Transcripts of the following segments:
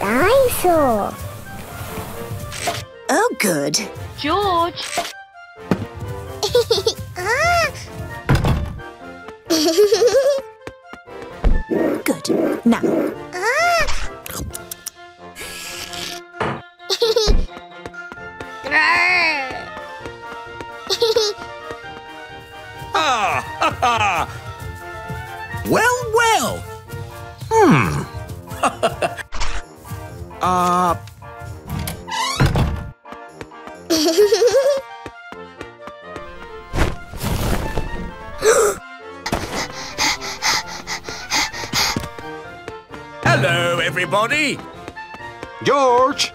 Dinosaur. Oh, good. George, ah. Good. Now, Well, well. Hmm. uh, hello, everybody. George.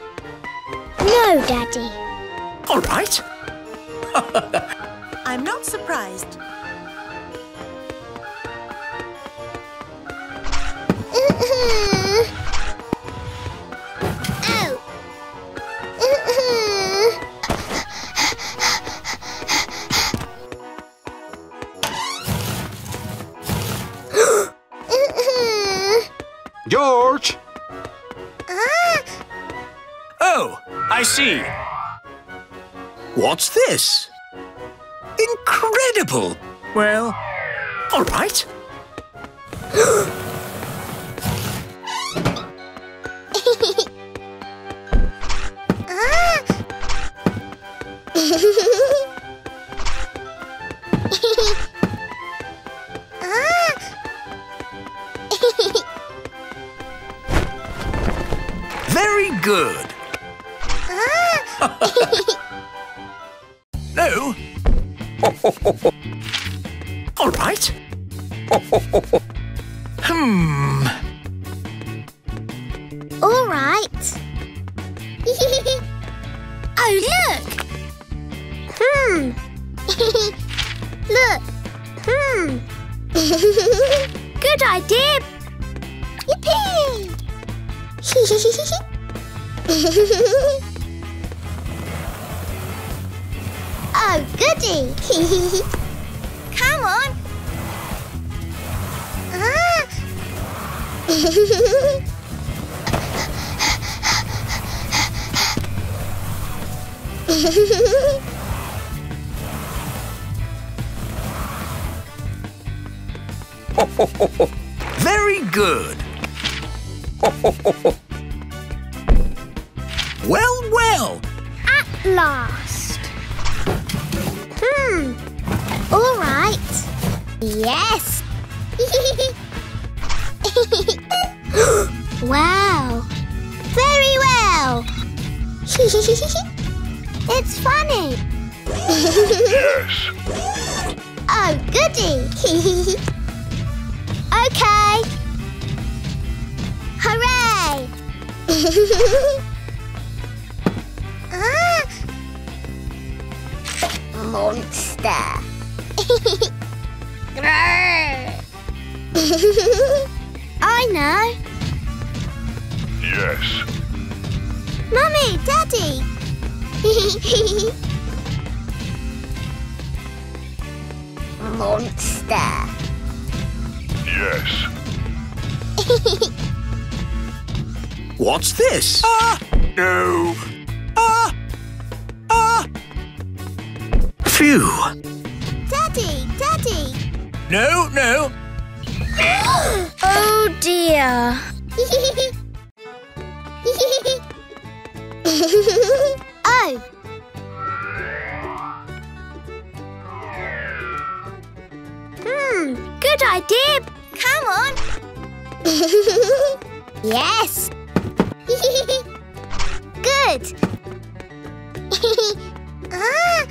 no, Daddy. All right. I'm not surprised. George. Ah. Oh, I see. What's this? Incredible! Well, all right. Very good. ah. No. all right. hmm. All right. oh, look. Hmm. look. Hmm. Good idea. Yippee! oh, goody. Come on. Ah. Very good. Well, well. At last. Hmm. All right. Yes. wow. Very well. it's funny. Yes. Oh, goody. okay. Hooray. Monster. I know. Yes. Mummy, Daddy. Monster. Yes. What's this? Ah! No. Phew. Daddy, Daddy. No, no. oh dear. oh. Hmm, good idea. Come on. yes. good. ah.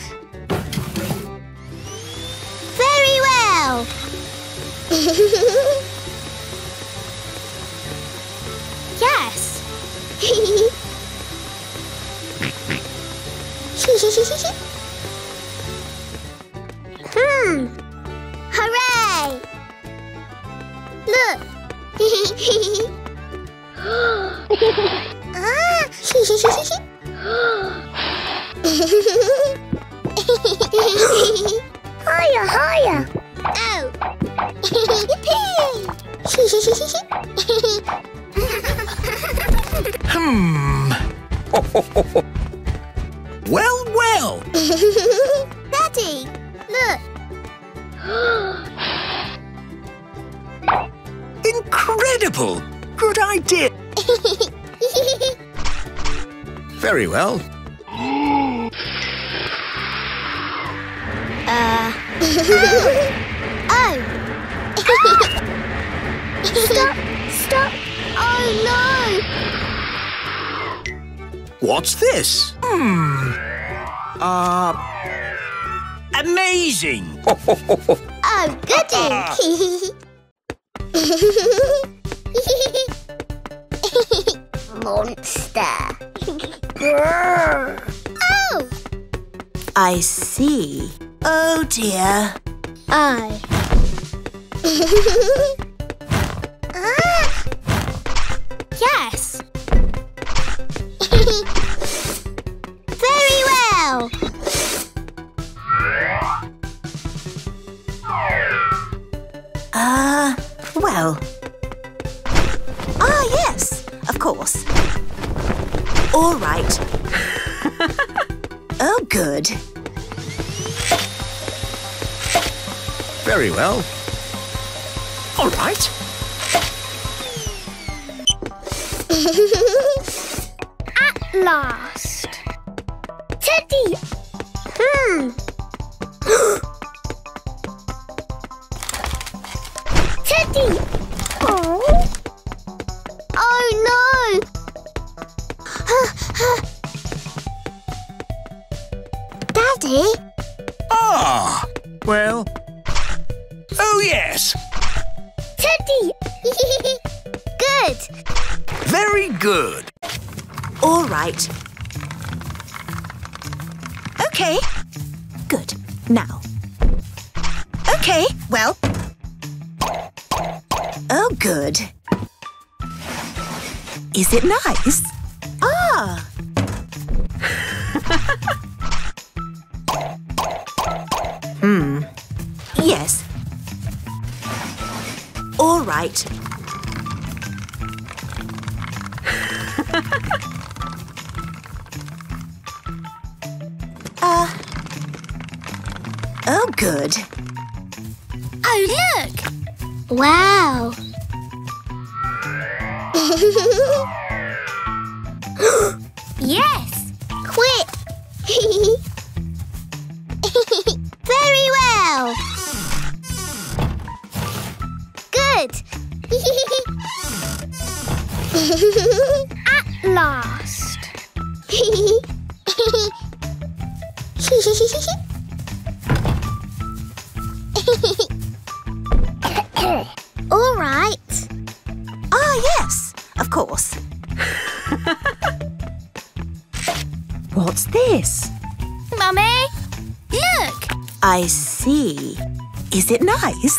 yes. hmm. Hooray! Look. ah. higher, higher. Oh hmm. well, well. Daddy, look. Incredible. Good idea. Very well. Uh. oh stop! Stop! Oh no! What's this? Hmm. Uh. Amazing! Oh, goody! Monster! oh! I see. Oh dear. I. ah! Yes. Very well. Uh, well. Ah, yes, of course. All right. oh, good. Very well. All right. At last. Teddy. Hmm. Teddy. Oh. Oh no. Daddy. Ah! Well. Oh, yes! Teddy. Good. Very good. All right. Okay. Good. Now. Okay, well. Oh, good. Is it nice? Ah. hmm. Yes. Right. Uh. Oh, good. Oh, look! Wow! yes! Quick! Good! At last! All right. Ah, yes, of course. What's this? Mummy, look! I see. Is it nice?